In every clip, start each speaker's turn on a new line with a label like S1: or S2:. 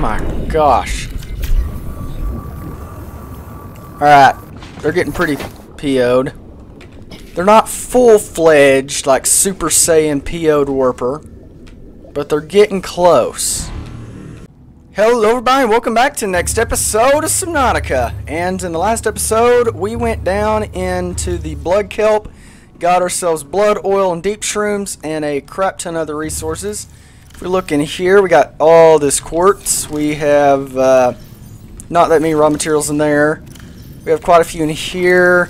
S1: my gosh. Alright, they're getting pretty PO'd. They're not full-fledged, like Super Saiyan PO'd Warper, but they're getting close. Hello everybody, welcome back to the next episode of Subnautica. And in the last episode, we went down into the blood kelp, got ourselves blood, oil, and deep shrooms, and a crap ton of other resources. If we look in here, we got all this quartz. We have uh, not that many raw materials in there. We have quite a few in here.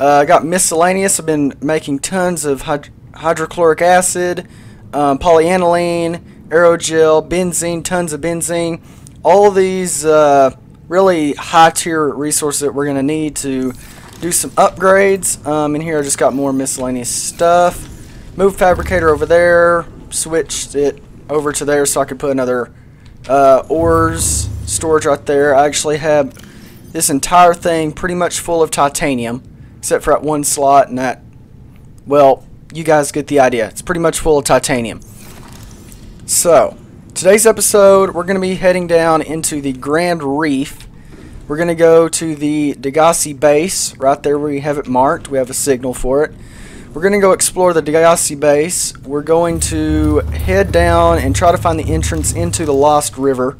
S1: Uh, I got miscellaneous. I've been making tons of hyd hydrochloric acid, um, polyaniline, aerogel, benzene, tons of benzene. All of these uh, really high tier resources that we're going to need to do some upgrades. Um, in here I just got more miscellaneous stuff. Move fabricator over there. Switched it over to there so I could put another uh, ores storage right there. I actually have this entire thing pretty much full of titanium except for that one slot and that, well, you guys get the idea. It's pretty much full of titanium. So, today's episode, we're going to be heading down into the Grand Reef. We're going to go to the Degasi base, right there where we have it marked. We have a signal for it. We're going to go explore the Degasi base. We're going to head down and try to find the entrance into the Lost River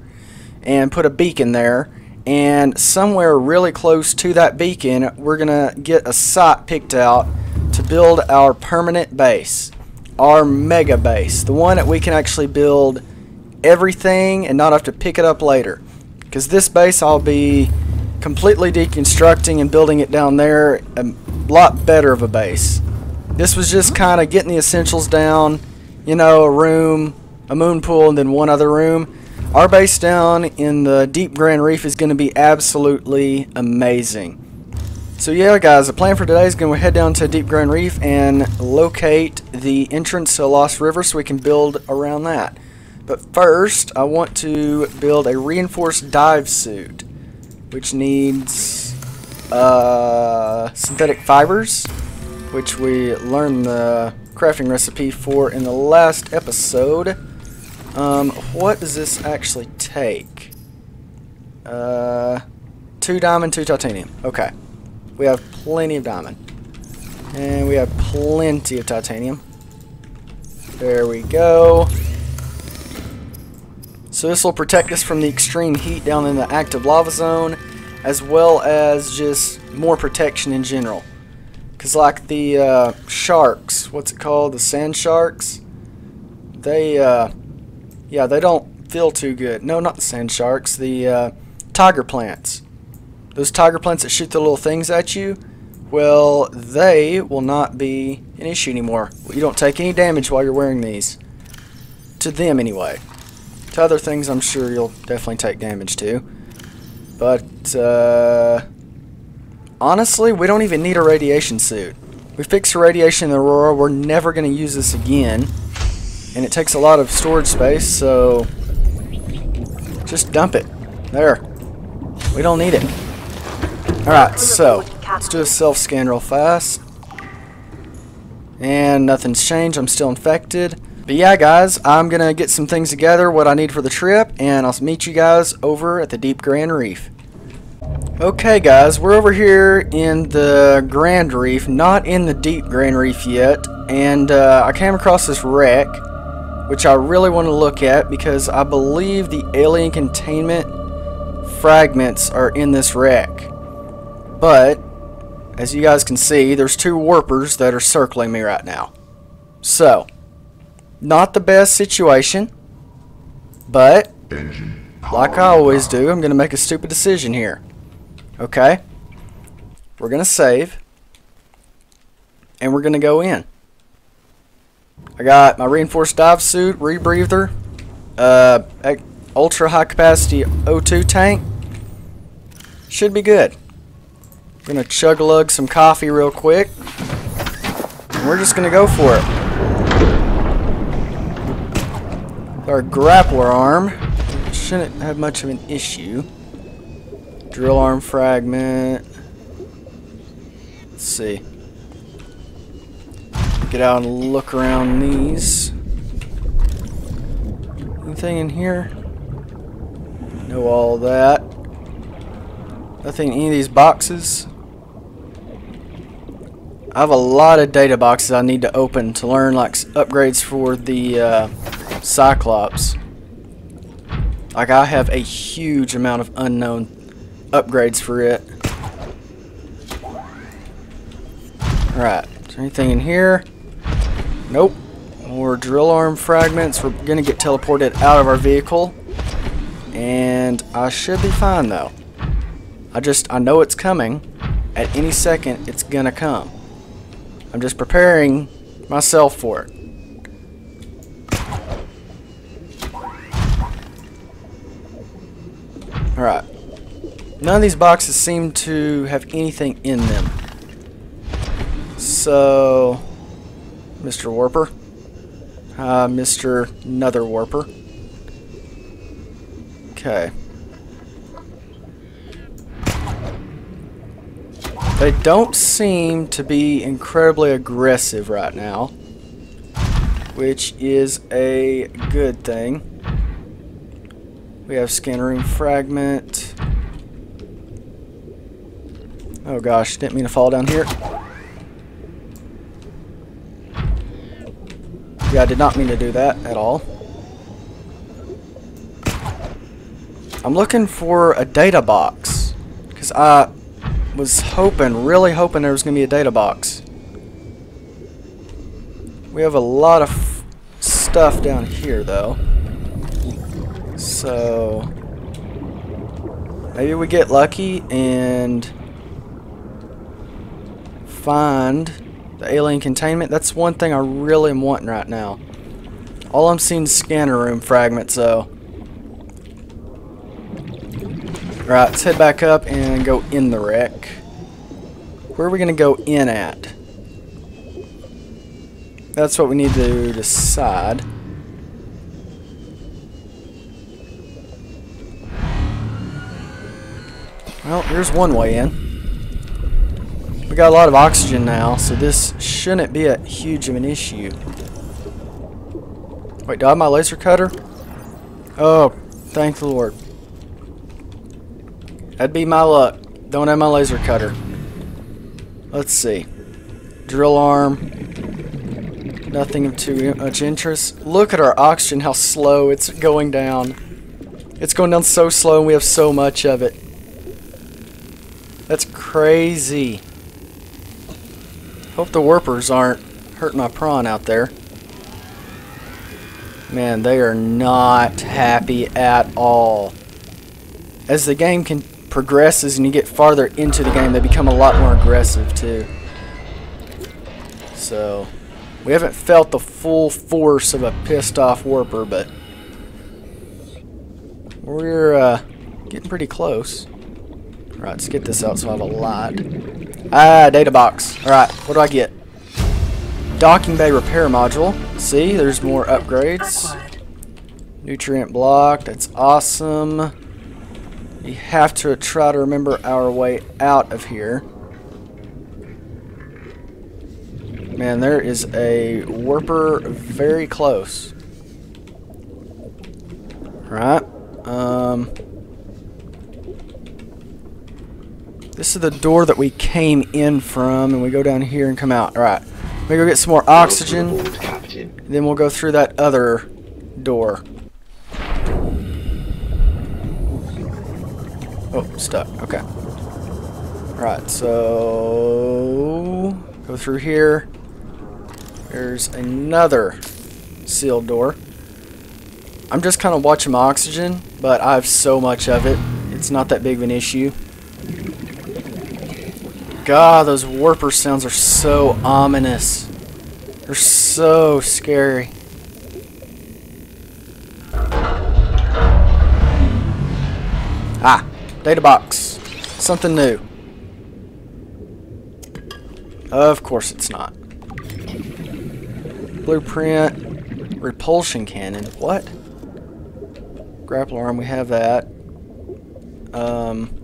S1: and put a beacon there. And somewhere really close to that beacon we're gonna get a site picked out to build our permanent base our mega base the one that we can actually build everything and not have to pick it up later. Because this base I'll be completely deconstructing and building it down there a lot better of a base this was just kind of getting the essentials down you know a room a moon pool and then one other room our base down in the deep Grand Reef is going to be absolutely amazing. So yeah guys, the plan for today is going to head down to Deep Grand Reef and locate the entrance to Lost River so we can build around that. But first, I want to build a reinforced dive suit, which needs uh, synthetic fibers, which we learned the crafting recipe for in the last episode. Um, what does this actually take? Uh, two diamond, two titanium. Okay. We have plenty of diamond. And we have plenty of titanium. There we go. So this will protect us from the extreme heat down in the active lava zone, as well as just more protection in general. Because like the uh, sharks, what's it called? The sand sharks? They, uh, yeah, they don't feel too good. No, not the sand sharks. The uh, tiger plants. Those tiger plants that shoot the little things at you, well, they will not be an issue anymore. You don't take any damage while you're wearing these. To them, anyway. To other things, I'm sure you'll definitely take damage to. But, uh, honestly, we don't even need a radiation suit. We fixed the radiation in the Aurora. We're never going to use this again. And it takes a lot of storage space so just dump it. There. We don't need it. Alright so let's do a self scan real fast. And nothing's changed I'm still infected. But yeah guys I'm gonna get some things together what I need for the trip and I'll meet you guys over at the Deep Grand Reef Okay guys, we're over here in the Grand Reef, not in the Deep Grand Reef yet, and uh, I came across this wreck which I really want to look at because I believe the alien containment fragments are in this wreck. But, as you guys can see, there's two warpers that are circling me right now. So, not the best situation, but, like I always do, I'm going to make a stupid decision here. Okay? We're going to save, and we're going to go in. I got my reinforced dive suit, rebreather, uh, ultra high capacity O2 tank. Should be good. Gonna chug lug some coffee real quick. And we're just gonna go for it. Our grappler arm shouldn't have much of an issue. Drill arm fragment. Let's see get out and look around these. Anything in here? Know all that. Nothing in any of these boxes. I have a lot of data boxes I need to open to learn like upgrades for the uh, Cyclops. Like I have a huge amount of unknown upgrades for it. Alright, is there anything in here? Nope. More drill arm fragments. We're going to get teleported out of our vehicle. And I should be fine though. I just, I know it's coming. At any second, it's going to come. I'm just preparing myself for it. Alright. None of these boxes seem to have anything in them. So, Mr. Warper. Uh, Mr. Another Warper. Okay. They don't seem to be incredibly aggressive right now, which is a good thing. We have scanning fragment. Oh gosh, didn't mean to fall down here. Yeah, I did not mean to do that at all. I'm looking for a data box. Because I was hoping, really hoping there was going to be a data box. We have a lot of stuff down here, though. So... Maybe we get lucky and find the alien containment. That's one thing I really am wanting right now. All I'm seeing is scanner room fragments, though. Right, let's head back up and go in the wreck. Where are we going to go in at? That's what we need to decide. Well, here's one way in. We got a lot of oxygen now, so this shouldn't be a huge of an issue. Wait, do I have my laser cutter? Oh, thank the Lord. That'd be my luck. Don't have my laser cutter. Let's see. Drill arm. Nothing of too much interest. Look at our oxygen, how slow it's going down. It's going down so slow and we have so much of it. That's crazy. Hope the warpers aren't hurting my prawn out there. Man, they are not happy at all. As the game can progresses and you get farther into the game, they become a lot more aggressive too. So, we haven't felt the full force of a pissed off warper, but we're uh, getting pretty close. Alright, let's get this out so I have a lot. Ah, data box. Alright, what do I get? Docking bay repair module. See, there's more upgrades. Nutrient block, that's awesome. We have to try to remember our way out of here. Man, there is a warper very close. Right. Um, this is the door that we came in from, and we go down here and come out. All right. We go get some more oxygen. Then we'll go through that other door. Oh, stuck. Okay. Alright, so... Go through here. There's another sealed door. I'm just kind of watching my oxygen, but I have so much of it. It's not that big of an issue. God, those warper sounds are so ominous. They're so scary. Ah, Data box. Something new. Of course it's not. Blueprint. Repulsion cannon. What? Grapple arm, we have that. Um...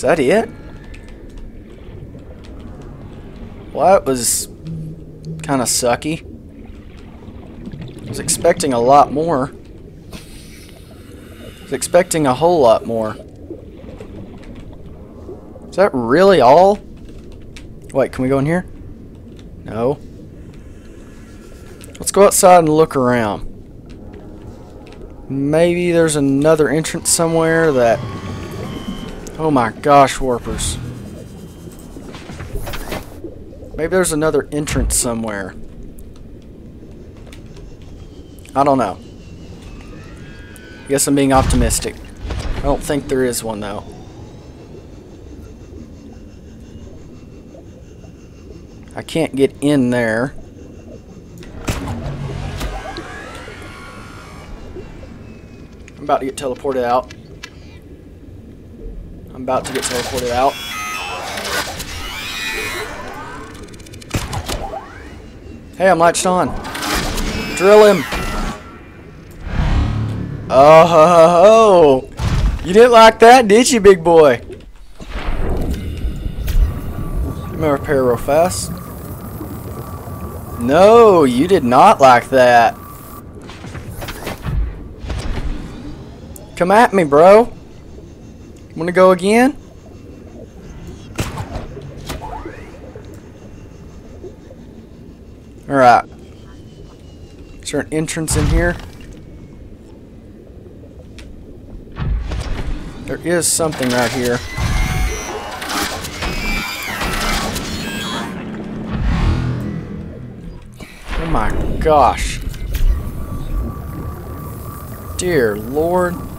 S1: Is that it? Well, that was kind of sucky. I was expecting a lot more. I was expecting a whole lot more. Is that really all? Wait, can we go in here? No. Let's go outside and look around. Maybe there's another entrance somewhere that... Oh my gosh, warpers. Maybe there's another entrance somewhere. I don't know. Guess I'm being optimistic. I don't think there is one though. I can't get in there. I'm about to get teleported out. I'm about to get teleported out. Hey, I'm latched on. Drill him. Oh, ho, ho, you didn't like that, did you, big boy? Let me repair real fast. No, you did not like that. Come at me, bro. Wanna go again? Alright. Is there an entrance in here? There is something right here. Oh my gosh. Dear Lord.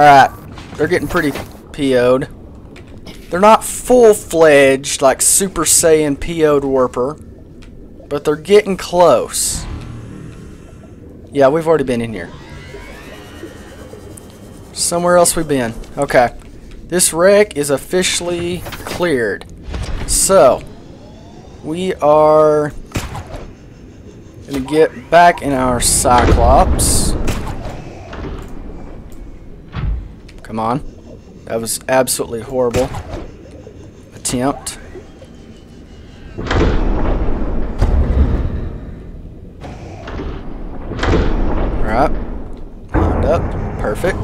S1: Alright. They're getting pretty PO'd. They're not full-fledged, like Super Saiyan PO'd Warper. But they're getting close. Yeah, we've already been in here. Somewhere else we've been. Okay. This wreck is officially cleared. So, we are going to get back in our Cyclops. Come on. That was absolutely horrible attempt. Alright. Lined up. Perfect.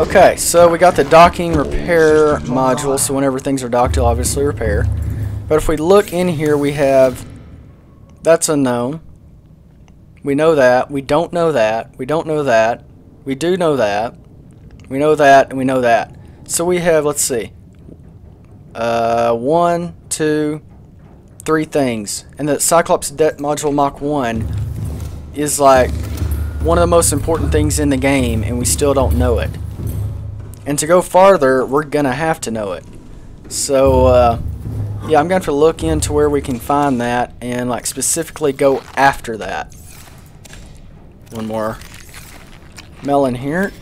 S1: Okay, so we got the docking repair module, so whenever things are docked, it'll obviously repair. But if we look in here, we have... That's unknown. We know that. We don't know that. We don't know that. We do know that. We know that, and we know that. So we have, let's see. Uh, one, two, three things. And the Cyclops Depth Module Mach 1 is like one of the most important things in the game, and we still don't know it. And to go farther, we're gonna have to know it. So, uh, yeah, I'm going to look into where we can find that and like specifically go after that. One more melon here.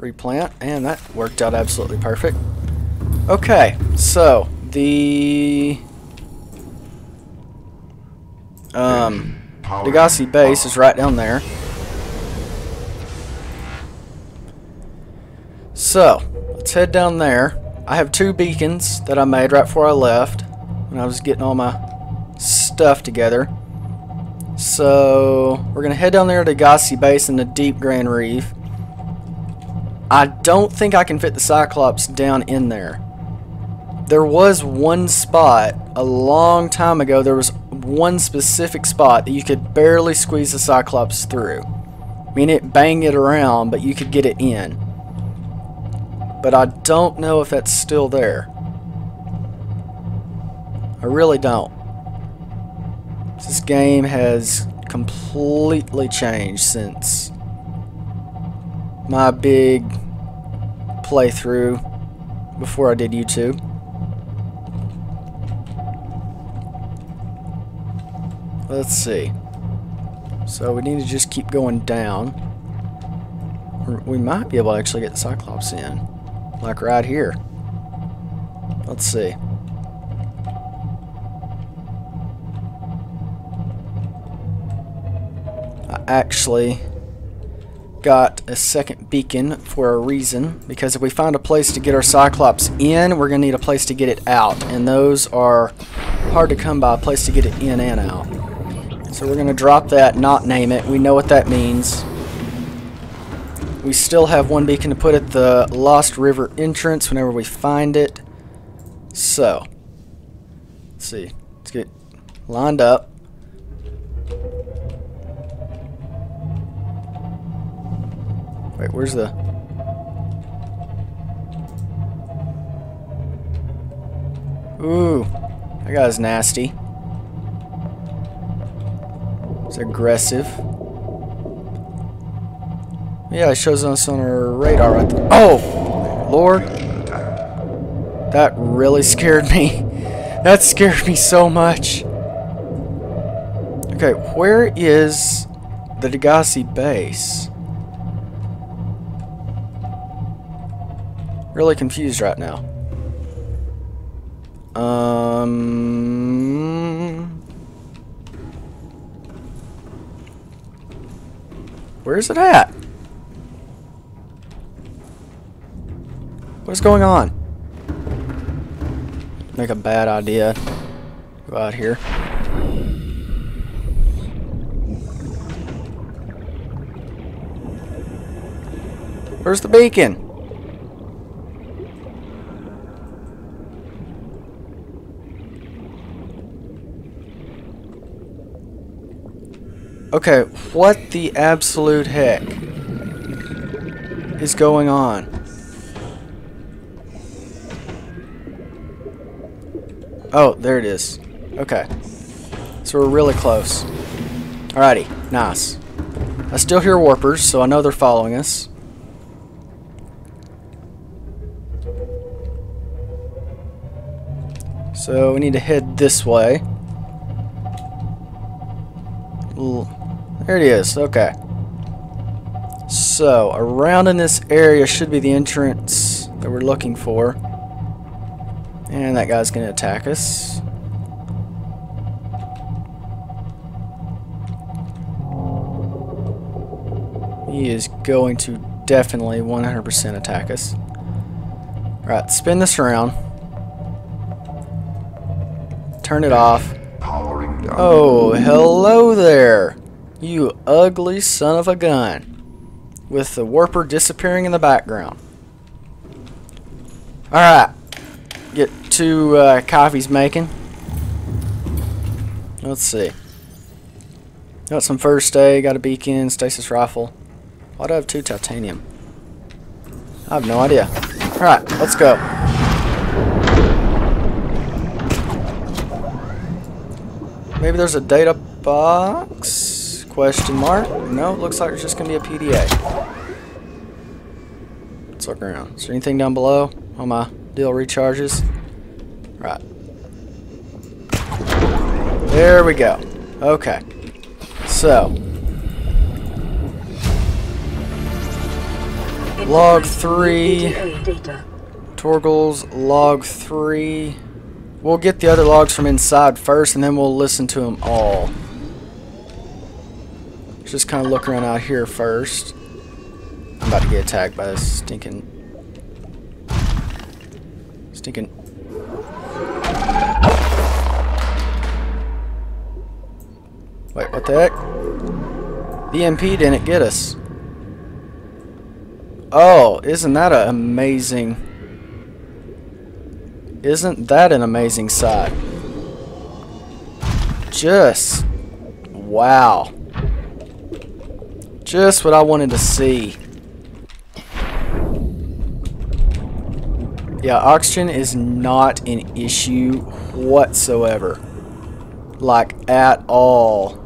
S1: replant, and that worked out absolutely perfect. Okay, so the um, Degasi base is right down there. So, let's head down there. I have two beacons that I made right before I left when I was getting all my stuff together. So, we're going to head down there to Degasi base in the deep Grand Reef. I don't think I can fit the Cyclops down in there. There was one spot a long time ago, there was one specific spot that you could barely squeeze the Cyclops through. I mean, it banged it around, but you could get it in. But I don't know if that's still there. I really don't. This game has completely changed since my big playthrough before I did YouTube. Let's see. So we need to just keep going down. We might be able to actually get the Cyclops in. Like right here. Let's see. Actually got a second beacon for a reason because if we find a place to get our Cyclops in we're gonna need a place to get it out and those are hard to come by a place to get it in and out. So we're going to drop that, not name it. We know what that means. We still have one beacon to put at the Lost River entrance whenever we find it. So, let's see. Let's get lined up. Wait, where's the... Ooh, that guy's nasty. It's aggressive. Yeah, it shows us on our radar right there. Oh! Lord. That really scared me. That scared me so much. Okay, where is the Degasi base? Really confused right now. Um... Where's it at? What's going on? Make a bad idea. Go out here. Where's the beacon? Okay, what the absolute heck is going on? Oh, there it is. Okay. So we're really close. Alrighty, nice. I still hear warpers, so I know they're following us. So we need to head this way. There it is. Okay. So, around in this area should be the entrance that we're looking for. And that guy's going to attack us. He is going to definitely 100% attack us. Alright, spin this around. Turn it off. Oh, hello there. You ugly son of a gun. With the warper disappearing in the background. Alright. Get two uh, coffees making. Let's see. Got some first aid, got a beacon, stasis rifle. Why do I have two titanium? I have no idea. Alright, let's go. Maybe there's a data box? Question mark? No, looks like it's just going to be a PDA. Let's look around. Is there anything down below? Oh, my deal recharges. Right. There we go. Okay. So. Log 3. Torgal's log 3. We'll get the other logs from inside first, and then we'll listen to them all. Just kind of look around out here first. I'm about to get attacked by this stinking... Stinking... Wait, what the heck? The EMP didn't get us. Oh, isn't that an amazing... Isn't that an amazing sight? Just, wow. Just what I wanted to see. Yeah, oxygen is not an issue whatsoever. Like, at all.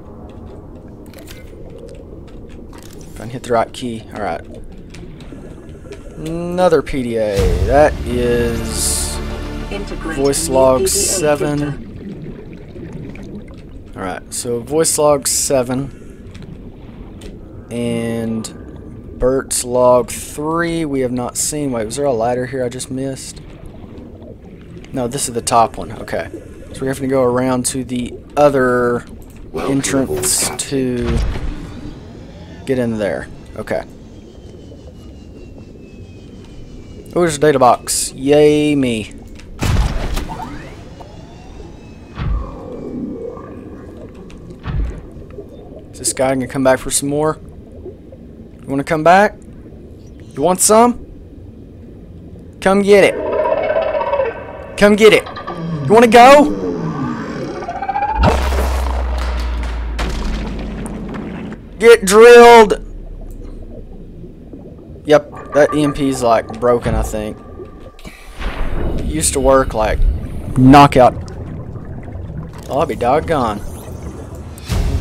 S1: If I can hit the right key. Alright. Another PDA. That is... Voice log 7. Alright, so voice log 7. And Bart's log 3 we have not seen. Wait, was there a ladder here I just missed? No, this is the top one. Okay. So we're having to go around to the other well, entrance to get in there. Okay. Oh, there's a data box. Yay me. Is this guy gonna come back for some more? You wanna come back? You want some? Come get it. Come get it. You wanna go? Get drilled! Yep, that EMP's like broken, I think. It used to work like knockout. Oh, I'll be doggone.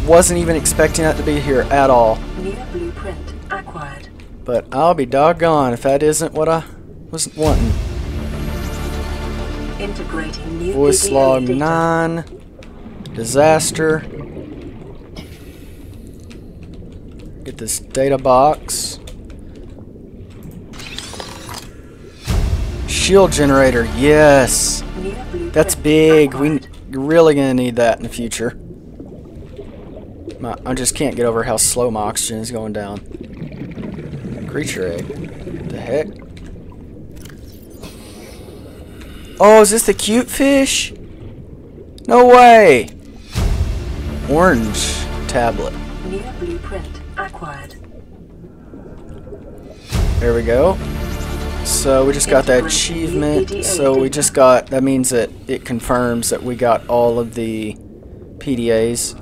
S1: Wasn't even expecting that to be here at all.
S2: New blueprint acquired.
S1: But I'll be doggone if that isn't what I was wanting.
S2: Integrating new
S1: Voice log
S2: data.
S1: 9. Disaster. Get this data box. Shield generator, yes. That's big. We really gonna need that in the future. My, I just can't get over how slow my oxygen is going down. Creature eh? egg. The heck? Oh, is this the cute fish? No way. Orange tablet.
S2: New blueprint acquired.
S1: There we go. So we just got that achievement. So we just got, that means that it confirms that we got all of the PDAs.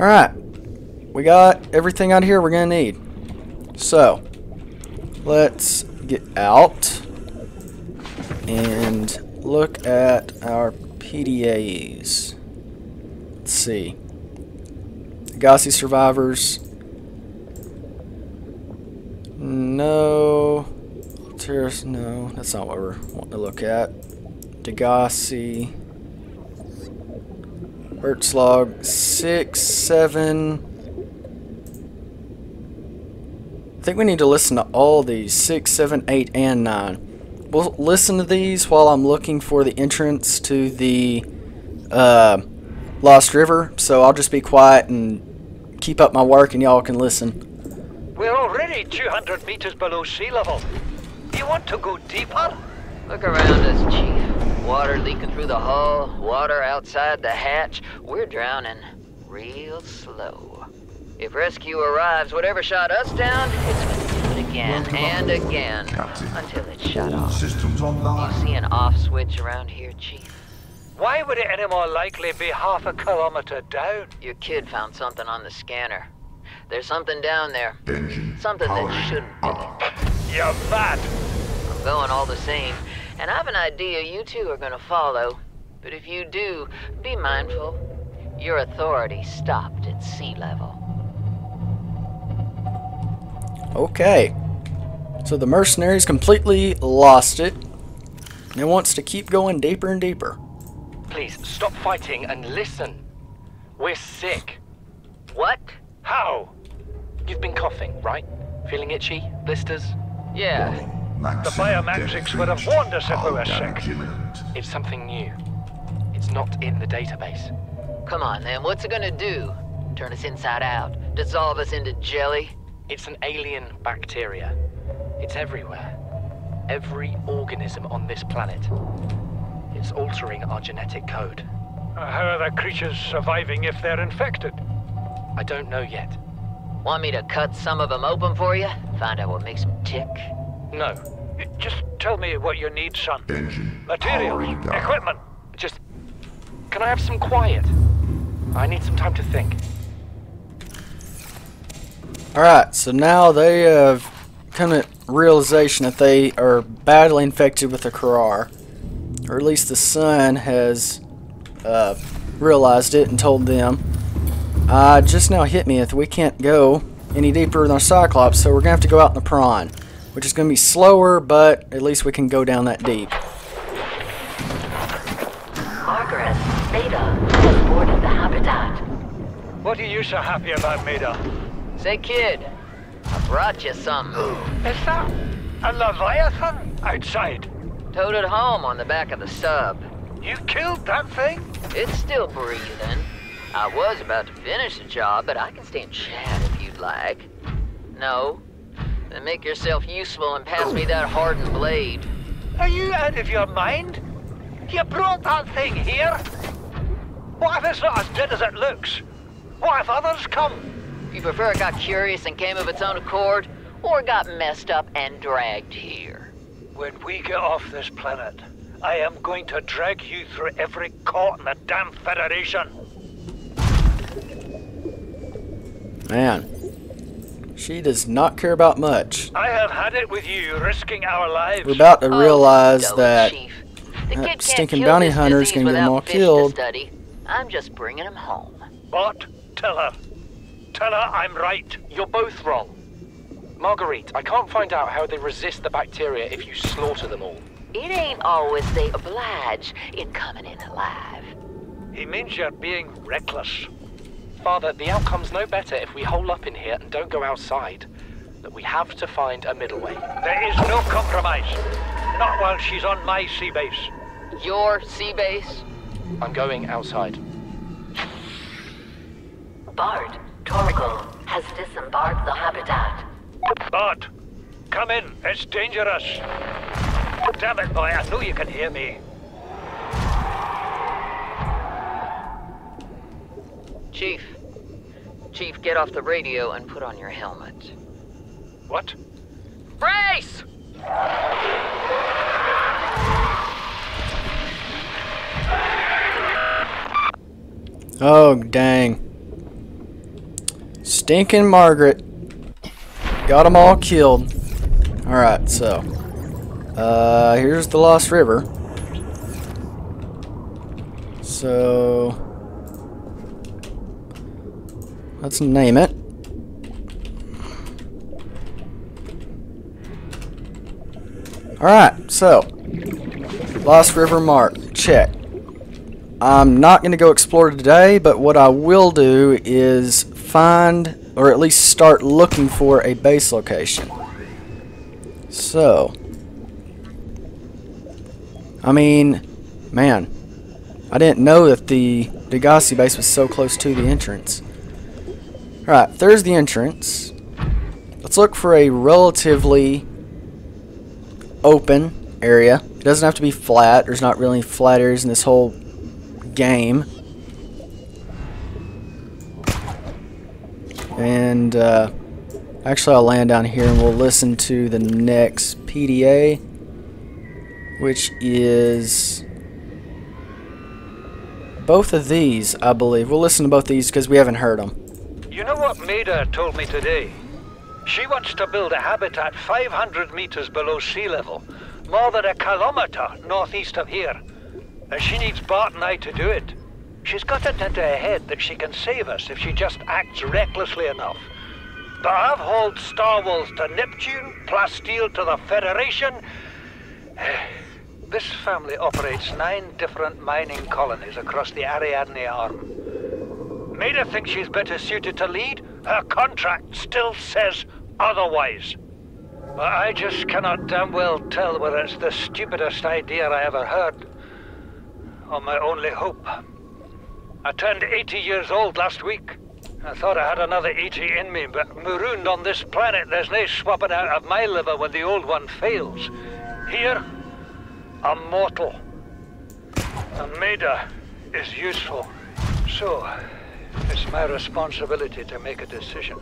S1: Alright. We got everything out here we're going to need. So, let's get out and look at our PDAs. Let's see. Agassi survivors. No. Terrace, no. That's not what we're wanting to look at. Degasi. Hertzlog, 6, 7. I think we need to listen to all these 6, 7, 8, and 9. We'll listen to these while I'm looking for the entrance to the uh, Lost River. So I'll just be quiet and keep up my work and y'all can listen.
S3: We're already 200 meters below sea level. You want to go deeper?
S4: Look around us, Chief. Water leaking through the hull, water outside the hatch. We're drowning real slow. If rescue arrives, whatever shot us down, it's gonna do it again and again
S5: Captain.
S4: until it's shut
S5: All
S4: off.
S5: systems
S4: You
S5: online.
S4: see an off switch around here, Chief?
S3: Why would it any more likely be half a kilometer down?
S4: Your kid found something on the scanner. There's something down there.
S5: Engine
S4: Something that shouldn't be.
S5: up.
S3: You're mad.
S4: I'm going all the same, and I have an idea you two are gonna follow. But if you do, be mindful. Your authority stopped at sea level.
S1: Okay. So the mercenaries completely lost it. And wants to keep going deeper and deeper.
S6: Please stop fighting and listen. We're sick.
S4: What?
S3: How?
S6: You've been coughing, right? Feeling itchy? Blisters?
S4: Yeah.
S3: The biometrics would have warned us if we were sick.
S6: It's something new. It's not in the database.
S4: Come on then, what's it gonna do? Turn us inside out? Dissolve us into jelly?
S6: It's an alien bacteria. It's everywhere. Every organism on this planet. It's altering our genetic code.
S3: Uh, How are the creatures surviving if they're infected?
S6: I don't know yet.
S4: Want me to cut some of them open for you? Find out what makes them tick?
S6: No.
S3: Just tell me what you need, son.
S5: Engine
S3: Materials, equipment.
S6: Just. Can I have some quiet? I need some time to think.
S1: Alright, so now they have come to realization that they are badly infected with the Kharaa. Or at least the son has uh, realized it and told them. Uh, just now hit me that we can't go any deeper than our Cyclops, so we're going to have to go out in the Prawn. Which is going to be slower, but at least we can go down that deep.
S2: Marguerite Maida has boarded the habitat.
S3: What are you so happy about, Maida?
S4: Say, kid, I brought you something.
S3: Is that a Leviathan outside?
S4: Towed it home on the back of the sub.
S3: You killed that thing?
S4: It's still breathing. I was about to finish the job, but I can stay and chat if you'd like. No? Then make yourself useful and pass me that hardened blade.
S3: Are you out of your mind? You brought that thing here? What if it's not as dead as it looks? What if others come?
S4: You prefer it got curious and came of its own accord, or got messed up and dragged here?
S3: When we get off this planet, I am going to drag you through every court in the damn Federation.
S1: Man. She does not care about much.
S3: I have had it with you, risking our lives.
S1: We're about to
S4: Oh,
S1: realize
S4: don't,
S1: that
S4: Chief. The
S1: that stinking bounty
S4: this
S1: hunter's
S4: disease
S1: gonna get 'em
S4: without
S1: all killed.
S4: Study. I'm just bringing him home.
S3: What? Tell her. Tell her I'm right.
S6: You're both wrong. Marguerite, I can't find out how they resist the bacteria if you slaughter them all.
S4: It ain't always they oblige in coming in alive.
S3: He means you're being reckless.
S6: Father, the outcome's no better if we hole up in here and don't go outside. That we have to find a middle way.
S3: There is no compromise. Not while she's on my sea base.
S4: Your sea base?
S6: I'm going outside.
S2: Bart, Torgal has disembarked the habitat.
S3: Bart, come in. It's dangerous. Damn it, boy. I know you can hear me.
S4: Chief. Chief, get off the radio and put on your helmet.
S3: What?
S4: Brace!
S1: Oh, dang. Stinking Marguerite. Got them all killed. Alright, so. Uh, here's the Lost River. So. Let's name it. Alright, so. Lost River Mark. Check. I'm not going to go explore today, but what I will do is find, or at least start looking for a base location. So, I mean, man, I didn't know that the Degasi base was so close to the entrance. Alright, there's the entrance. Let's look for a relatively open area. It doesn't have to be flat. There's not really flat areas in this whole game. And uh, actually, I'll land down here and we'll listen to the next PDA, which is both of these, I believe. We'll listen to both these because we haven't heard them.
S3: You know what Maida told me today? She wants to build a habitat 500 meters below sea level, more than a kilometer northeast of here. And she needs Bart and I to do it. She's got it into her head that she can save us if she just acts recklessly enough. But I've hauled Star Wars to Neptune, Plasteel to the Federation. This family operates nine different mining colonies across the Ariadne Arm. Maida thinks she's better suited to lead. Her contract still says otherwise. But I just cannot damn well tell whether it's the stupidest idea I ever heard or my only hope. I turned 80 years old last week. I thought I had another 80 in me, but marooned on this planet, there's no swapping out of my liver when the old one fails. Here, I'm mortal. And Maida is useful. So, it's my responsibility to make a decision.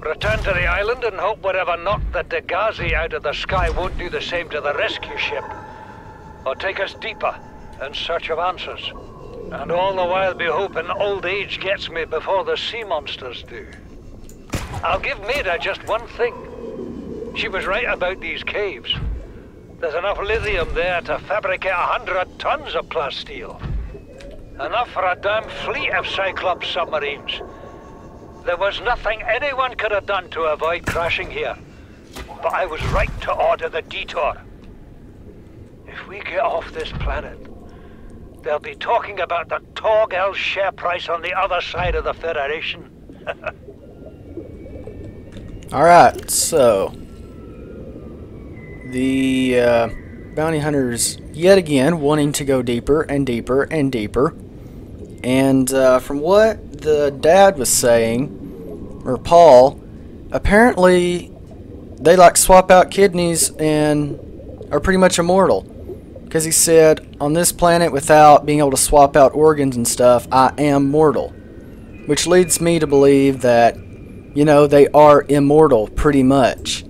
S3: Return to the island and hope whatever knocked the Degasi out of the sky won't do the same to the rescue ship. Or take us deeper in search of answers. And all the while be hoping old age gets me before the sea monsters do. I'll give Maida just one thing. She was right about these caves. There's enough lithium there to fabricate a hundred tons of plasteel. Enough for a damn fleet of Cyclops submarines. There was nothing anyone could have done to avoid crashing here. But I was right to order the detour. If we get off this planet, they'll be talking about the Torgal share price on the other side of the Federation.
S1: Alright, so. The uh, bounty hunters, yet again, wanting to go deeper and deeper and deeper. And uh, from what the dad was saying, or Paul, apparently they like swap out kidneys and are pretty much immortal. Because he said, on this planet, without being able to swap out organs and stuff, I am mortal. Which leads me to believe that you know, they are immortal, pretty much.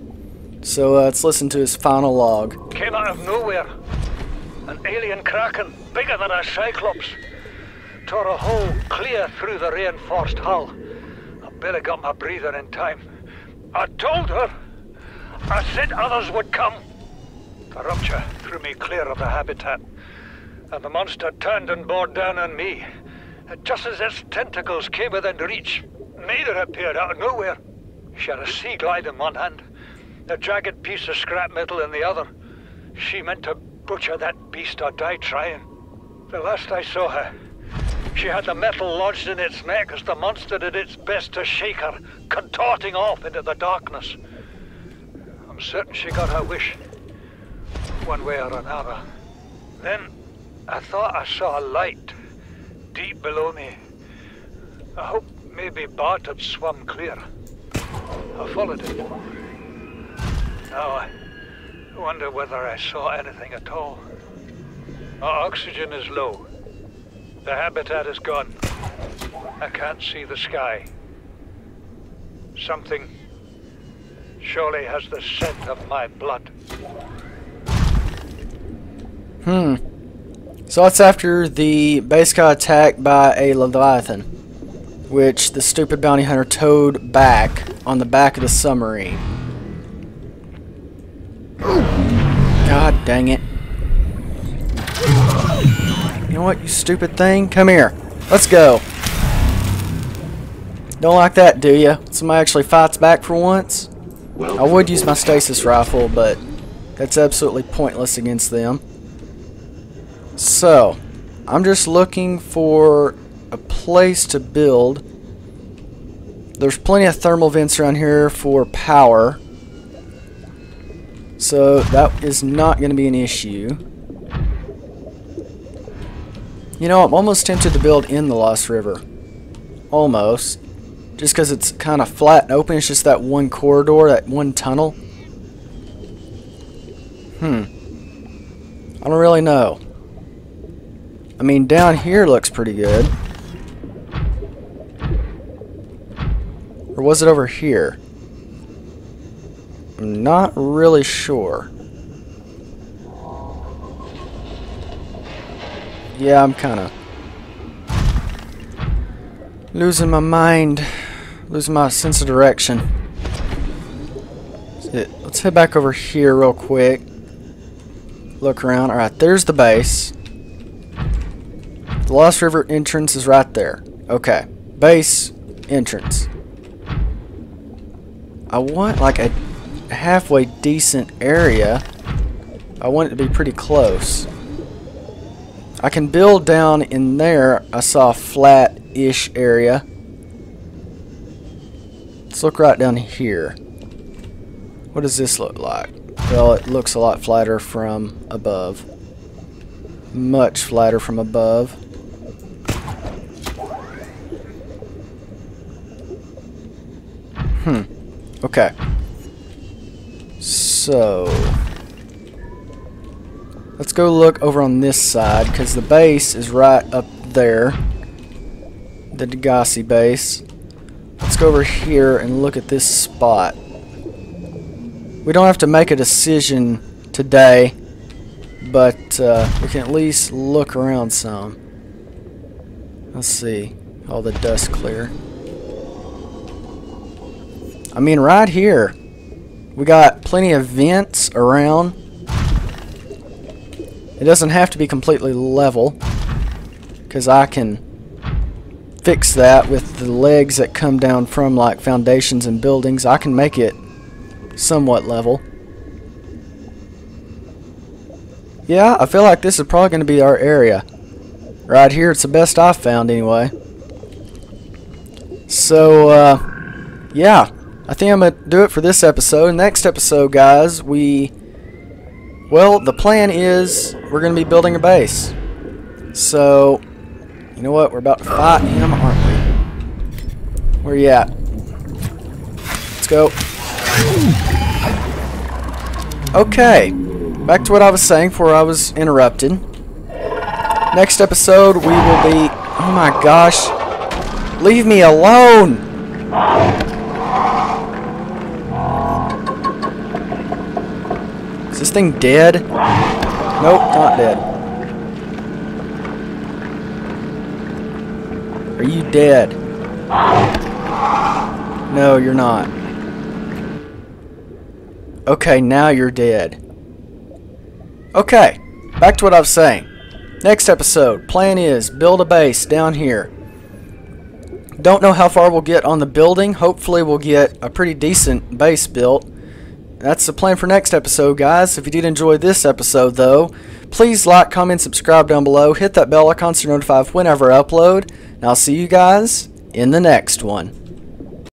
S1: So uh, let's listen to his final log.
S3: Came out of nowhere. An alien kraken, bigger than a cyclops. Tore a hole clear through the reinforced hull. I barely got my breather in time. I told her. I said others would come. The rupture threw me clear of the habitat. And the monster turned and bore down on me. And Just as its tentacles came within reach, Maida appeared out of nowhere. She had a Seaglide in one hand, a jagged piece of scrap metal in the other. She meant to butcher that beast or die trying. The last I saw her, she had the metal lodged in its neck as the monster did its best to shake her, contorting off into the darkness. I'm certain she got her wish, one way or another. Then I thought I saw a light deep below me. I hope maybe Bart had swum clear. I followed it. Now I wonder whether I saw anything at all. Our oxygen is low. The habitat is gone. I can't see the sky. Something surely has the scent of my blood.
S1: Hmm. So that's after the base got attacked by a Leviathan, which the stupid bounty hunter towed back on the back of the submarine. God dang it. You know what, you stupid thing? Come here. Let's go. Don't like that, do you? Somebody actually fights back for once? I would use my stasis rifle, but that's absolutely pointless against them. So, I'm just looking for a place to build. There's plenty of thermal vents around here for power. So, that is not going to be an issue. You know, I'm almost tempted to build in the Lost River. Almost. Just because it's kind of flat and open. It's just that one corridor, that one tunnel. Hmm. I don't really know. I mean, down here looks pretty good. Or was it over here? I'm not really sure. Yeah, I'm kind of losing my mind, losing my sense of direction. Let's head back over here real quick. Look around. Alright, there's the base. The Lost River entrance is right there. Okay. Base, entrance. I want like a halfway decent area. I want it to be pretty close. I can build down in there. I saw a flat-ish area. Let's look right down here. What does this look like? Well, it looks a lot flatter from above. Much flatter from above. Hmm. Okay. So... Let's go look over on this side, because the base is right up there. The Degasi base. Let's go over here and look at this spot. We don't have to make a decision today, but uh, we can at least look around some. Let's see. All the dust clear. I mean, right here, we got plenty of vents around. It doesn't have to be completely level, because I can fix that with the legs that come down from like foundations and buildings. I can make it somewhat level. Yeah, I feel like this is probably going to be our area. Right here, it's the best I've found anyway. So, uh, yeah. I think I'm going to do it for this episode. Next episode, guys, we... Well, the plan is we're going to be building a base. So, you know what? We're about to fight him, aren't we? Where you at? Let's go. Okay. Back to what I was saying before I was interrupted. Next episode, we will be... Oh my gosh. Leave me alone! Is this thing dead? Nope, not dead. Are you dead? No, you're not. Okay, now you're dead. Okay, back to what I was saying. Next episode, plan is build a base down here. Don't know how far we'll get on the building. Hopefully we'll get a pretty decent base built. That's the plan for next episode, guys. If you did enjoy this episode, though, please like, comment, subscribe down below. Hit that bell icon so you're notified whenever I upload. And I'll see you guys in the next one.